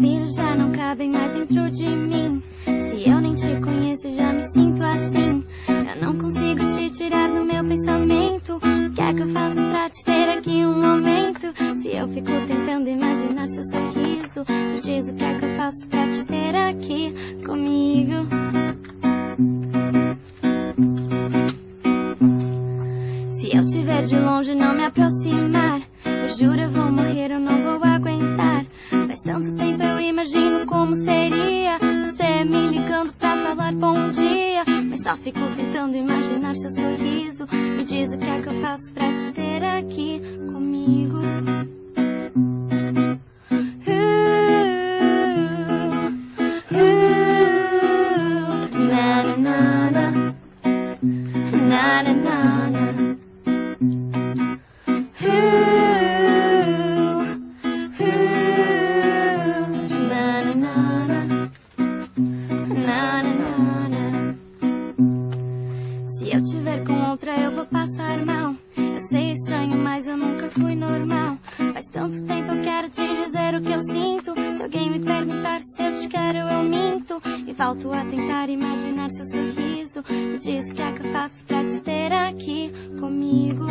suspiros já não cabem mais dentro de mim. Se eu nem te conheço, já me sinto assim. Eu não consigo te tirar do meu pensamento. O que é que eu faço pra te ter aqui um momento? Se eu fico tentando imaginar seu sorriso, me diz o que é que eu faço pra te ter aqui comigo. Se eu te ver de longe, não me aproximar. Eu juro, eu vou morrer, eu não vou aguentar. Tanto tempo eu imagino como seria você me ligando pra falar bom dia. Mas só fico tentando imaginar seu sorriso. Me diz o que é que eu faço pra te ter aqui comigo. Na, na, na, na. Na, na, na, outra, eu vou passar mal. Eu sei estranho, mas eu nunca fui normal. Faz tanto tempo eu quero te dizer o que eu sinto. Se alguém me perguntar se eu te quero, eu minto. E volto a tentar imaginar seu sorriso. Me diz o que é que eu faço pra te ter aqui comigo.